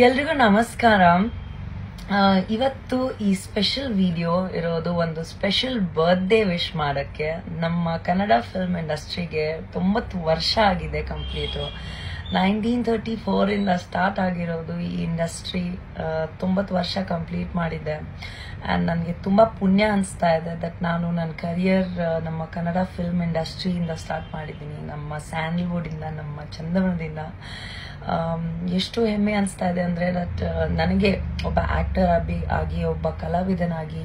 ಎಲ್ರಿಗೂ ನಮಸ್ಕಾರ. ಇವತ್ತು ಈ ಸ್ಪೆಷಲ್ ವಿಡಿಯೋ ಇರೋದು ಒಂದು ಸ್ಪೆಷಲ್ ಬರ್ತ್ಡೇ ವಿಶ್ ಮಾಡಕ್ಕೆ ನಮ್ಮ ಕನ್ನಡ ಫಿಲ್ಮ್ ಇಂಡಸ್ಟ್ರಿಗೆ ತೊಂಬತ್ತು ವರ್ಷ ಆಗಿದೆ ಕಂಪ್ಲೀಟು ನೈನ್ಟೀನ್ ತರ್ಟಿ ಫೋರಿಂದ ಸ್ಟಾರ್ಟ್ ಆಗಿರೋದು ಈ ಇಂಡಸ್ಟ್ರಿ ತೊಂಬತ್ತು ವರ್ಷ ಕಂಪ್ಲೀಟ್ ಮಾಡಿದ್ದೆ. ಆ್ಯಂಡ್ ನನಗೆ ತುಂಬ ಪುಣ್ಯ ಅನಿಸ್ತಾ ಇದೆ ದಟ್ ನಾನು ನನ್ನ ಕರಿಯರ್ ನಮ್ಮ ಕನ್ನಡ ಫಿಲ್ಮ್ ಇಂಡಸ್ಟ್ರಿಯಿಂದ ಸ್ಟಾರ್ಟ್ ಮಾಡಿದ್ದೀನಿ. ನಮ್ಮ ಸ್ಯಾಂಡಲ್ವುಡಿಂದ ನಮ್ಮ ಚಂದನದಿಂದ. ಎಷ್ಟು ಹೆಮ್ಮೆ ಅನಿಸ್ತಾ ಇದೆ ಅಂದರೆ ದಟ್ ನನಗೆ ಒಬ್ಬ ಆ್ಯಕ್ಟರ್ ಆಗಿ ಆಗಿ, ಒಬ್ಬ ಕಲಾವಿದನಾಗಿ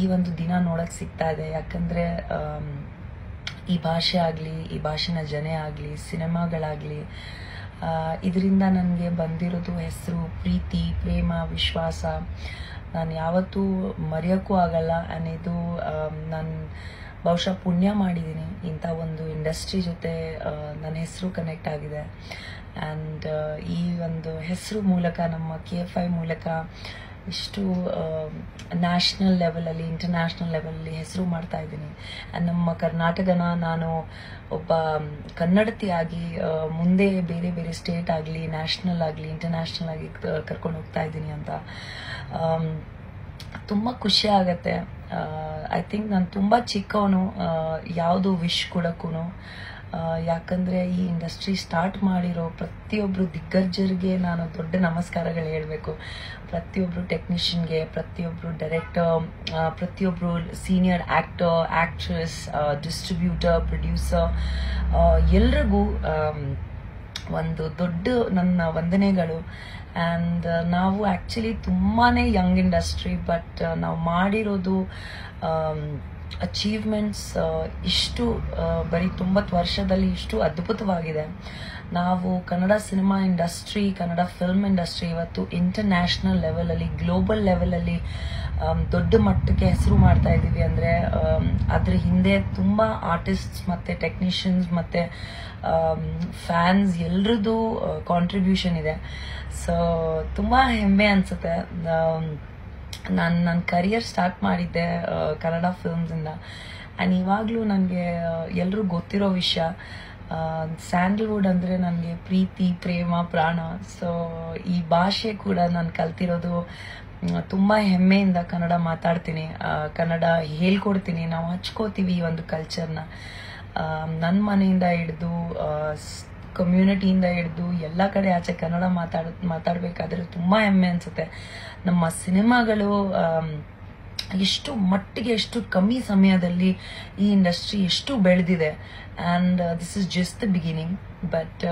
ಈ ಒಂದು ದಿನ ನೋಡಕ್ಕೆ ಸಿಗ್ತಾ ಇದೆ. ಯಾಕಂದರೆ ಈ ಭಾಷೆ ಆಗಲಿ, ಈ ಭಾಷೆನ ಜನ ಆಗಲಿ, ಸಿನಿಮಾಗಳಾಗಲಿ ಇದರಿಂದ ನನಗೆ ಬಂದಿರೋದು ಹೆಸರು ಪ್ರೀತಿ, ಪ್ರೇಮ, ವಿಶ್ವಾಸ. ನಾನು ಯಾವತ್ತೂ ಮರೆಯೋಕ್ಕೂ ಆಗಲ್ಲ ಆ್ಯಂಡ್ ಇದು ನಾನು ಬಹುಶಃ ಪುಣ್ಯ ಮಾಡಿದ್ದೀನಿ ಇಂಥ ಒಂದು ಇಂಡಸ್ಟ್ರಿ ಜೊತೆ ನನ್ನ ಹೆಸರು ಕನೆಕ್ಟ್ ಆಗಿದೆ. ಆ್ಯಂಡ್ ಈ ಒಂದು ಹೆಸರು ಮೂಲಕ, ನಮ್ಮ ಕೆ ಎಫ್ ಐ ಮೂಲಕ ಇಷ್ಟು ನ್ಯಾಷನಲ್ ಲೆವೆಲಲ್ಲಿ ಇಂಟರ್ನ್ಯಾಷನಲ್ ಲೆವೆಲಲ್ಲಿ ಹೆಸರು ಮಾಡ್ತಾ ಇದ್ದೀನಿ. ನಮ್ಮ ಕರ್ನಾಟಕನ ನಾನು ಒಬ್ಬ ಕನ್ನಡತಿಯಾಗಿ ಮುಂದೆ ಬೇರೆ ಬೇರೆ ಸ್ಟೇಟ್ ಆಗಲಿ ನ್ಯಾಷನಲ್ ಆಗಲಿ ಇಂಟರ್ನ್ಯಾಷನಲ್ ಆಗಿ ಕರ್ಕೊಂಡು ಹೋಗ್ತಾ ಇದ್ದೀನಿ ಅಂತ. ತುಂಬ ಖುಷಿ ಆಗತ್ತೆ. ಐ ಥಿಂಕ್ ನಾನು ತುಂಬ ಚಿಕ್ಕವನು ಯಾವುದು ವಿಶ್ ಕೊಡೋಕ್ಕೂ ಯಾಕಂದರೆ ಈ ಇಂಡಸ್ಟ್ರಿ ಸ್ಟಾರ್ಟ್ ಮಾಡಿರೋ ಪ್ರತಿಯೊಬ್ಬರು ದಿಗ್ಗಜರಿಗೆ ನಾನು ದೊಡ್ಡ ನಮಸ್ಕಾರಗಳು ಹೇಳಬೇಕು. ಪ್ರತಿಯೊಬ್ಬರು ಟೆಕ್ನಿಷಿಯನ್ಗೆ ಪ್ರತಿಯೊಬ್ಬರು ಡೈರೆಕ್ಟರ್ ಪ್ರತಿಯೊಬ್ಬರು senior actor actress distributor producer ಎಲ್ರಿಗೂ ಒಂದು ದೊಡ್ಡ ನನ್ನ ವಂದನೆಗಳು. ಆ್ಯಂಡ್ ನಾವು ಆ್ಯಕ್ಚುಲಿ ತುಂಬಾ ಯಂಗ್ ಇಂಡಸ್ಟ್ರಿ ಬಟ್ ನಾವು ಮಾಡಿರೋದು ಅಚೀವ್ಮೆಂಟ್ಸ್ ಇಷ್ಟು ಬರೀ ತೊಂಬತ್ತು ವರ್ಷದಲ್ಲಿ ಇಷ್ಟು ಅದ್ಭುತವಾಗಿದೆ. ನಾವು Kannada cinema industry, Kannada film industry ಇವತ್ತು ಇಂಟರ್ನ್ಯಾಷನಲ್ ಲೆವೆಲಲ್ಲಿ ಗ್ಲೋಬಲ್ ಲೆವೆಲಲ್ಲಿ ದೊಡ್ಡ ಮಟ್ಟಕ್ಕೆ ಹೆಸರು ಮಾಡ್ತಾ ಇದ್ದೀವಿ ಅಂದರೆ ಅದ್ರ ಹಿಂದೆ ತುಂಬ ಆರ್ಟಿಸ್ಟ್ಸ್ ಮತ್ತು ಟೆಕ್ನಿಷಿಯನ್ಸ್ ಮತ್ತು ಫ್ಯಾನ್ಸ್ ಎಲ್ರದ್ದು ಕಾಂಟ್ರಿಬ್ಯೂಷನ್ ಇದೆ. ಸೊ ತುಂಬ ಹೆಮ್ಮೆ ಅನಿಸುತ್ತೆ. ನಾನು ನನ್ನ ಕರಿಯರ್ ಸ್ಟಾರ್ಟ್ ಮಾಡಿದ್ದೆ ಕನ್ನಡ ಫಿಲ್ಮ್ಸಿಂದ ಆ್ಯಂಡ್ ಇವಾಗಲೂ ನನಗೆ ಎಲ್ಲರೂ ಗೊತ್ತಿರೋ ವಿಷಯ ಸ್ಯಾಂಡಲ್ವುಡ್ ಅಂದರೆ ನನಗೆ ಪ್ರೀತಿ, ಪ್ರೇಮ, ಪ್ರಾಣ. ಸೊ ಈ ಭಾಷೆ ಕೂಡ ನಾನು ಕಲ್ತಿರೋದು ತುಂಬ ಹೆಮ್ಮೆಯಿಂದ ಕನ್ನಡ ಮಾತಾಡ್ತೀನಿ. ಕನ್ನಡ ಹೇಳ್ಕೊಡ್ತೀನಿ. ನಾವು ಹಚ್ಕೋತೀವಿ ಈ ಒಂದು ಕಲ್ಚರ್ನ ನನ್ನ ಮನೆಯಿಂದ ಹಿಡಿದು ಕಮ್ಯುನಿಟಿಯಿಂದ ಹಿಡಿದು ಎಲ್ಲ ಕಡೆ ಆಚೆ ಕನ್ನಡ ಮಾತಾಡ ಮಾತಾಡಬೇಕಾದ್ರೆ ತುಂಬ ಹೆಮ್ಮೆ ಅನಿಸುತ್ತೆ. ನಮ್ಮ ಸಿನಿಮಾಗಳು ಎಷ್ಟು ಮಟ್ಟಿಗೆ ಎಷ್ಟು ಕಮ್ಮಿ ಸಮಯದಲ್ಲಿ ಈ ಇಂಡಸ್ಟ್ರಿ ಎಷ್ಟು ಬೆಳೆದಿದೆ. And this is just the beginning but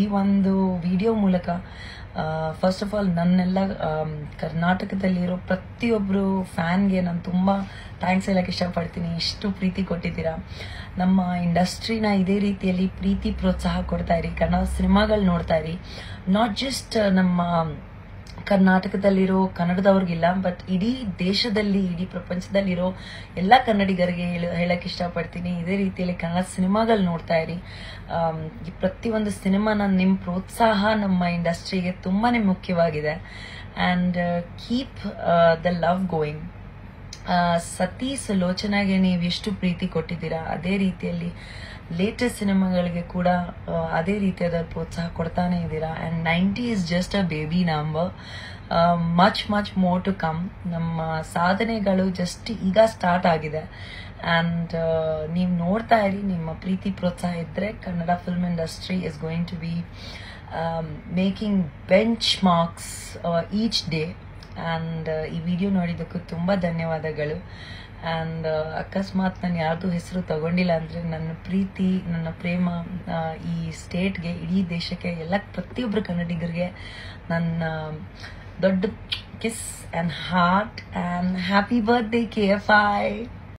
ಈ ಒಂದು ವಿಡಿಯೋ ಮೂಲಕ ಫಸ್ಟ್ ಆಫ್ ಆಲ್ ನನ್ನೆಲ್ಲ ಆಮ್, ಕರ್ನಾಟಕದಲ್ಲಿರೋ ಪ್ರತಿಯೊಬ್ಬರು ಫ್ಯಾನ್ಗೆ ನಾನು ತುಂಬ ಥ್ಯಾಂಕ್ಸ್ ಹೇಳಕ್ಕೆ ಇಷ್ಟಪಡ್ತೀನಿ. ಇಷ್ಟು ಪ್ರೀತಿ ಕೊಟ್ಟಿದ್ದೀರಾ. ನಮ್ಮ ಇಂಡಸ್ಟ್ರಿನ ಇದೇ ರೀತಿಯಲ್ಲಿ ಪ್ರೀತಿ ಪ್ರೋತ್ಸಾಹ ಕೊಡ್ತಾ ಇರಿ. ಕನ್ನಡ ಸಿನಿಮಾಗಳು ನೋಡ್ತಾ ಇರಿ. ನಾಟ್ ಜಸ್ಟ್ ನಮ್ಮ ಕರ್ನಾಟಕದಲ್ಲಿರೋ, ಕನ್ನಡದವ್ರಿಗಿಲ್ಲ ಬಟ್ ಇಡೀ ದೇಶದಲ್ಲಿ, ಇಡೀ ಪ್ರಪಂಚದಲ್ಲಿರೋ ಎಲ್ಲ ಕನ್ನಡಿಗರಿಗೆ ಹೇಳಕ್ ಇಷ್ಟಪಡ್ತೀನಿ. ಇದೇ ರೀತಿಯಲ್ಲಿ ಕನ್ನಡ ಸಿನಿಮಾಗಳು ನೋಡ್ತಾ ಇರಿ. ಪ್ರತಿಯೊಂದು ಸಿನಿಮಾನ ನಿಮ್ಮ ಪ್ರೋತ್ಸಾಹ ನಮ್ಮ ಇಂಡಸ್ಟ್ರಿಗೆ ತುಂಬಾನೇ ಮುಖ್ಯವಾಗಿದೆ. And keep the love going Sati ಸುಲೋಚನಾಗೆ ನೀವು ಎಷ್ಟು ಪ್ರೀತಿ ಕೊಟ್ಟಿದ್ದೀರಾ? ಅದೇ ರೀತಿಯಲ್ಲಿ ಲೇಟೆಸ್ಟ್ ಸಿನಿಮಾಗಳಿಗೆ ಕೂಡ ಅದೇ ರೀತಿಯಾದ ಪ್ರೋತ್ಸಾಹ ಕೊಡ್ತಾನೆ ಇದ್ದೀರಾ? And ninety is just a baby number much much more to come ನಮ್ಮ ಸಾಧನೆಗಳು ಜಸ್ಟ್ ಈಗ ಸ್ಟಾರ್ಟ್ ಆಗಿದೆ. ಆ್ಯಂಡ್ ನೀವು ನೋಡ್ತಾ ಇರಿ, ನಿಮ್ಮ ಪ್ರೀತಿ ಪ್ರೋತ್ಸಾಹ ಇದ್ದರೆ Kannada film industry is going to be making benchmarks each day and ಈ ವಿಡಿಯೋ ನೋಡಿದ್ದಕ್ಕೂ ತುಂಬ ಧನ್ಯವಾದಗಳು. ಆ್ಯಂಡ್ ಅಕಸ್ಮಾತ್ ನಾನು ಯಾರ್ದು ಹೆಸರು ತಗೊಂಡಿಲ್ಲ ಅಂದರೆ ನನ್ನ ಪ್ರೀತಿ, ನನ್ನ ಪ್ರೇಮ ಈ ಸ್ಟೇಟ್ಗೆ ಇಡೀ ದೇಶಕ್ಕೆ, ಎಲ್ಲ ಪ್ರತಿಯೊಬ್ಬರು ಕನ್ನಡಿಗರಿಗೆ ನನ್ನ ದೊಡ್ಡ kiss and heart and happy birthday K F I